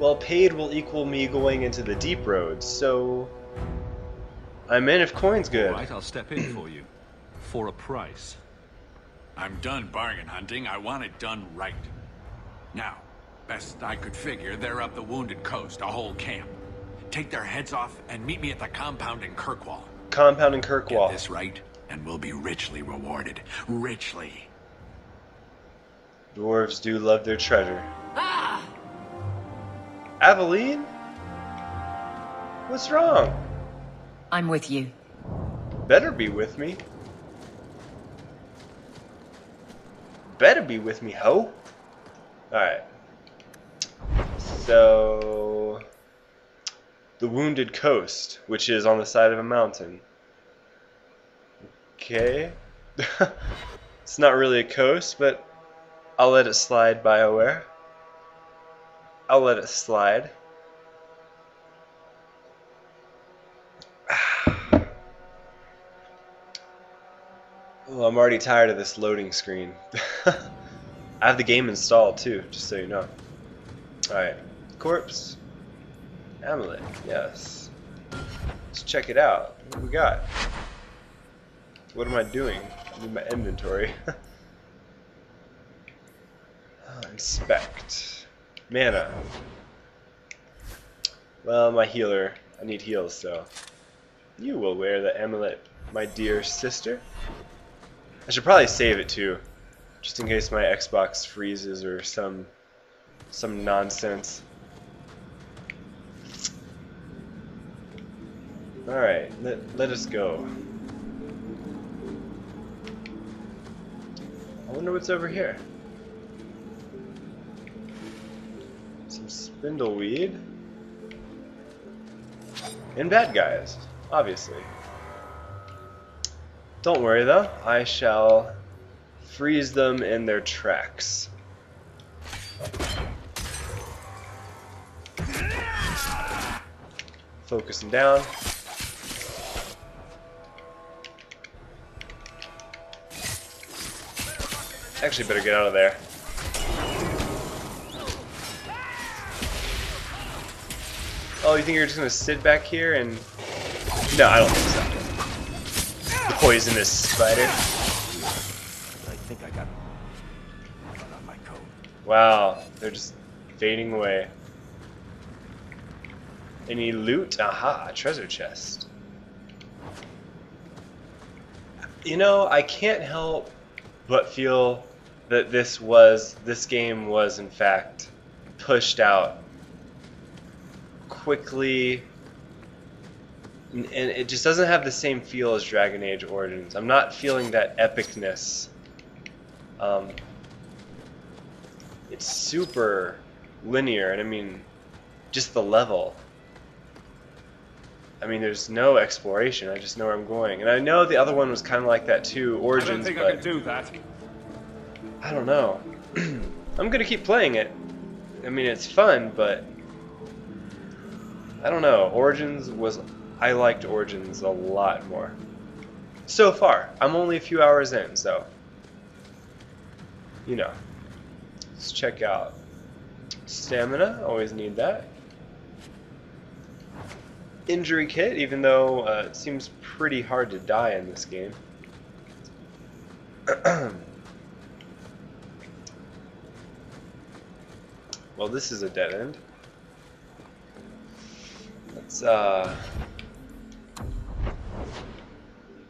Well, paid will equal me going into the deep roads, so I'm in if coin's good. All right, I'll step in for you. For a price. I'm done bargain hunting. I want it done right. Now, best I could figure, they're up the Wounded Coast, a whole camp. Take their heads off and meet me at the compound in Kirkwall. Compound in Kirkwall. Get Kirkwall. this right, and we'll be richly rewarded. Richly. Dwarves do love their treasure. Aveline? What's wrong? I'm with you. Better be with me. Better be with me, ho. Alright. So. The Wounded Coast, which is on the side of a mountain. Okay. it's not really a coast, but I'll let it slide, BioWare. I'll let it slide. Oh, I'm already tired of this loading screen. I have the game installed too, just so you know. Alright. Corpse. Amulet, yes. Let's check it out. What we got? What am I doing? I need my inventory. Ah, Inspect. Mana. Uh, well, my healer. I need heals, so. You will wear the amulet, my dear sister. I should probably save it too, just in case my Xbox freezes or some some nonsense. All right, let let us go. I wonder what's over here. Spindleweed and bad guys, obviously. Don't worry though, I shall freeze them in their tracks. Focusing down. Actually better get out of there. Oh, you think you're just gonna sit back here and... No, I don't think so. Poisonous spider. I think I got on my coat. Wow, they're just fading away. Any loot? Aha, treasure chest. You know, I can't help but feel that this was this game was in fact pushed out quickly and it just doesn't have the same feel as Dragon Age Origins. I'm not feeling that epicness. Um, it's super linear, and I mean, just the level. I mean, there's no exploration. I just know where I'm going, and I know the other one was kind of like that too, Origins. but do that. I don't know. I'm gonna keep playing it. I mean, it's fun, but I don't know. Origins was I liked Origins a lot more. So far, I'm only a few hours in, so you know. Let's check out stamina. Always need that. Injury kit, even though uh, it seems pretty hard to die in this game. well, this is a dead end. Let's, uh...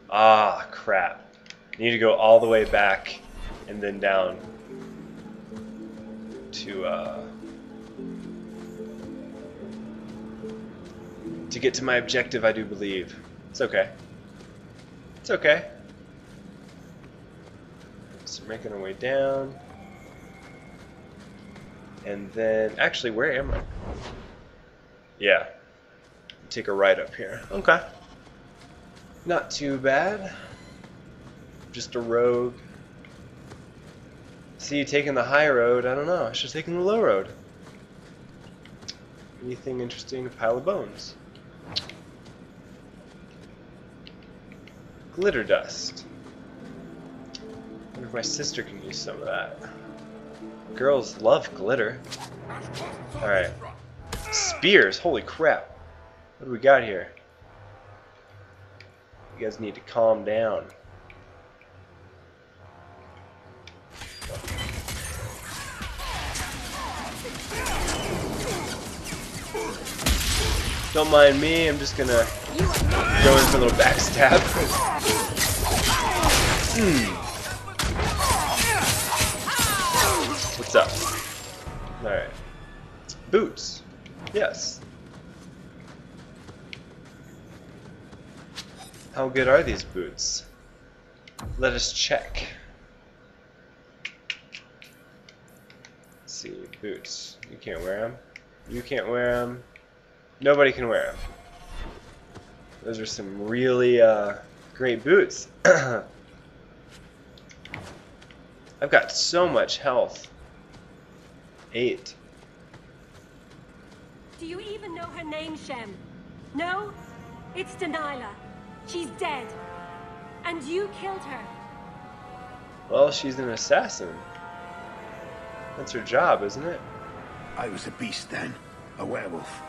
Ah, crap. I Need to go all the way back and then down to, uh... To get to my objective, I do believe. It's okay. It's okay. So making our way down. And then, actually, where am I? Yeah. Take a right up here. Okay. Not too bad. Just a rogue. See, you taking the high road, I don't know. I should have taken the low road. Anything interesting? A pile of bones. Glitter dust. wonder if my sister can use some of that. Girls love glitter. Alright. spears. Holy crap. What do we got here? You guys need to calm down. Don't mind me, I'm just gonna go in for a little backstab. Hmm. What's up? Alright. Boots. Yes. How good are these boots? Let us check. Let's see, boots. You can't wear them. You can't wear them. Nobody can wear them. Those are some really uh, great boots. I've got so much health. Eight. Do you even know her name, Shem? No? It's Delilah. She's dead. And you killed her. Well, she's an assassin. That's her job, isn't it? I was a beast then. A werewolf.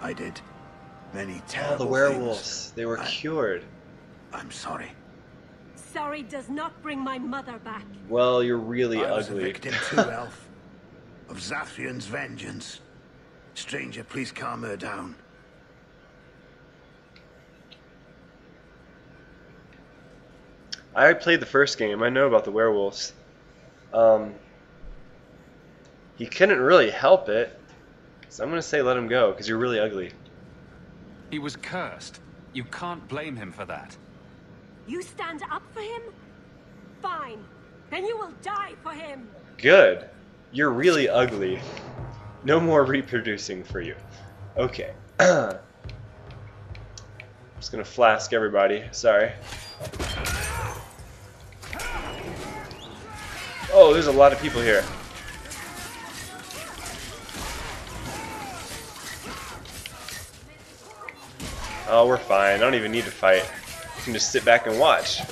I did many Oh, terrible the things. werewolves. They were I- cured. I'm sorry. Sorry does not bring my mother back. Well, you're really I was a victim too, Elf. Of Zathrian's vengeance. Stranger, please calm her down. I played the first game. I know about the werewolves. Um, he couldn't really help it. So I'm going to say let him go, because you're really ugly. He was cursed. You can't blame him for that. You stand up for him? Fine. Then you will die for him. Good. You're really ugly. No more reproducing for you. Okay. I'm just going to flask everybody. Sorry. Oh, there's a lot of people here. Oh, we're fine. I don't even need to fight. I can just sit back and watch.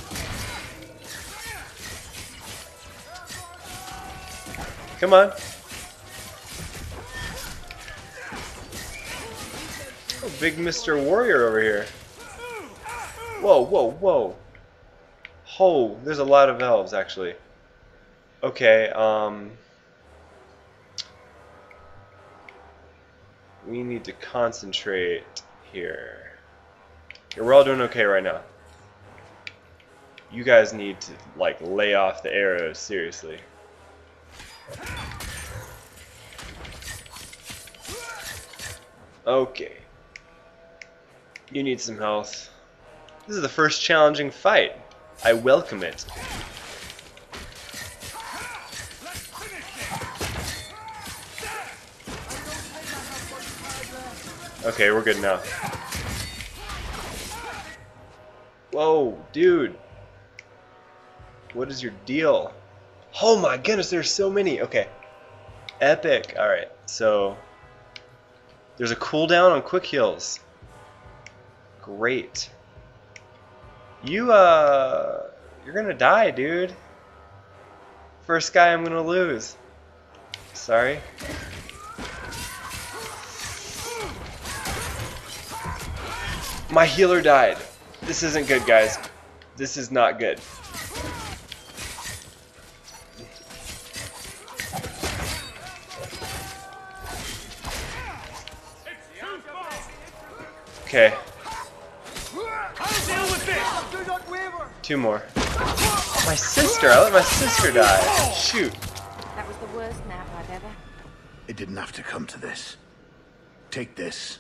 Come on. Oh, big Mr. Warrior over here. Whoa, whoa, whoa. Oh, there's a lot of elves, actually. Okay, um... We need to concentrate here. We're all doing okay right now. You guys need to, like, lay off the arrows, seriously. Okay. You need some health. This is the first challenging fight. I welcome it. Okay, we're good now. Whoa, dude. What is your deal? Oh my goodness, there's so many. Okay. Epic. Alright, so there's a cooldown on quick heals. Great. You, uh, you're gonna die, dude. First guy I'm gonna lose. Sorry. My healer died. This isn't good, guys. This is not good. Okay. Two more. My sister! I let my sister die. Shoot. That was the worst nap I've ever. It didn't have to come to this. Take this.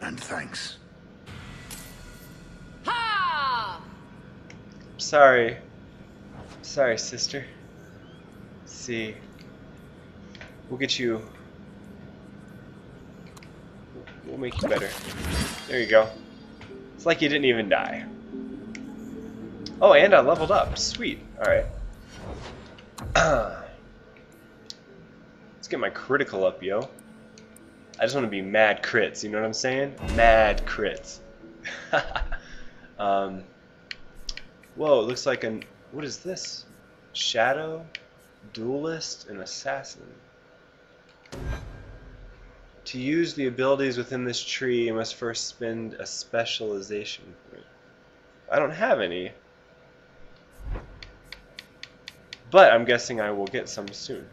And thanks. Sorry. Sorry, sister. See. We'll get you. We'll make you better. There you go. It's like you didn't even die. Oh, and I leveled up. Sweet. Alright. Let's get my critical up, yo. I just want to be mad crits, you know what I'm saying? Mad crits. um, whoa, it looks like an... What is this? Shadow, Duelist, and Assassin. To use the abilities within this tree, you must first spend a specialization point. I don't have any. But I'm guessing I will get some soon.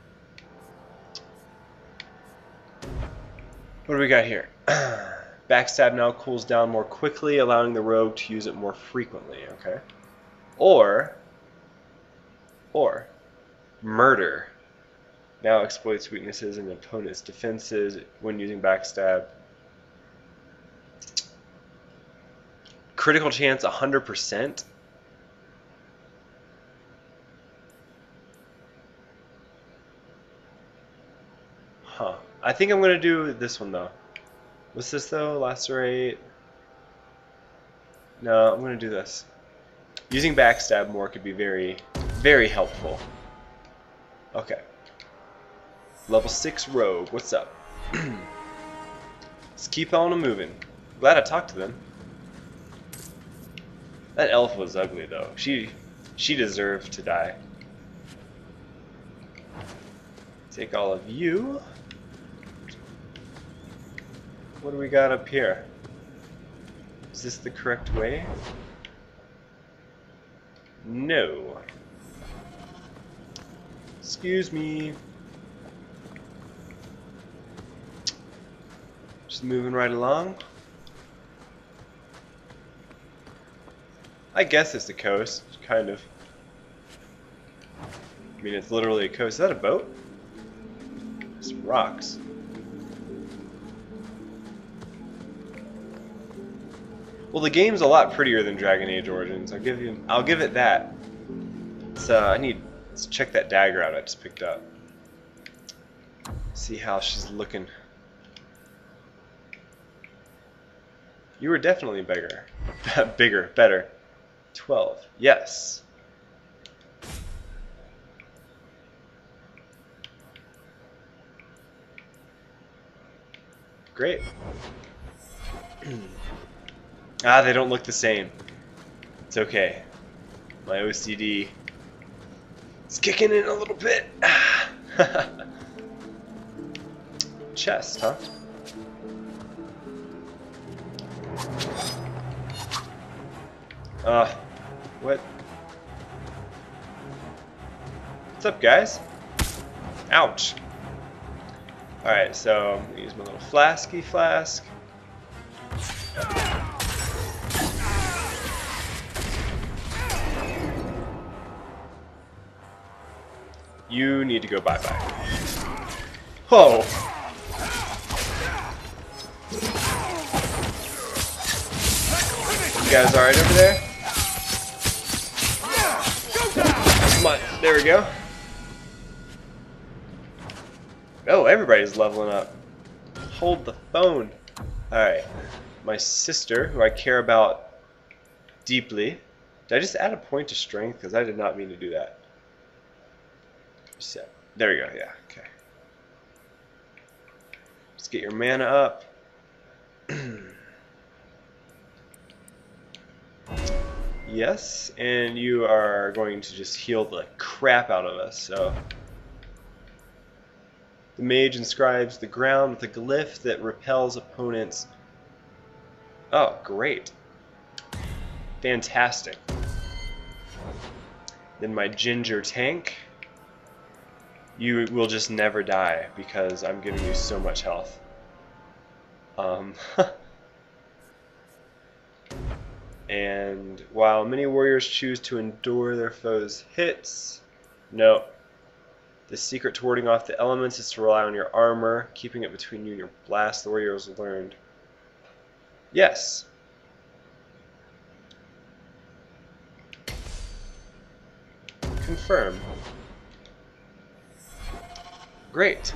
What do we got here? Backstab now cools down more quickly, allowing the rogue to use it more frequently, okay? Or, or, murder now exploits weaknesses in opponent's defenses when using backstab. Critical chance 100%. Huh. I think I'm going to do this one though. What's this though? Lacerate. No, I'm going to do this. Using backstab more could be very, very helpful. Okay. Level 6 rogue, what's up? Let's keep on moving. Glad I talked to them. That elf was ugly though. She she deserved to die. Take all of you. What do we got up here? Is this the correct way? No. Excuse me. Just moving right along. I guess it's the coast, kind of. I mean, it's literally a coast. Is that a boat? Some rocks. Well, the game's a lot prettier than Dragon Age Origins. I'll give you. I'll give it that. So uh, I need to check that dagger out I just picked up. See how she's looking. You were definitely bigger. Bigger, better. 12. Yes. Great. ah, they don't look the same. It's okay. My OCD is kicking in a little bit. Chest, huh? Uh, what? What's up, guys? Ouch. Alright, so I'm gonna use my little flasky flask. You need to go bye-bye. Oh! You guys alright over there? Come on, there we go. Oh, everybody's leveling up. Hold the phone. Alright. My sister, who I care about deeply. Did I just add a point to strength? Because I did not mean to do that. Set. There we go, yeah, okay. Let's get your mana up. yes, and you are going to just heal the crap out of us, so... The mage inscribes the ground with a glyph that repels opponents. Oh, great. Fantastic. Then my ginger tank. You will just never die because I'm giving you so much health. Um, and while many warriors choose to endure their foes' hits, no, the secret to warding off the elements is to rely on your armor, keeping it between you and your blast, the warriors learned. Yes. Confirm. Great.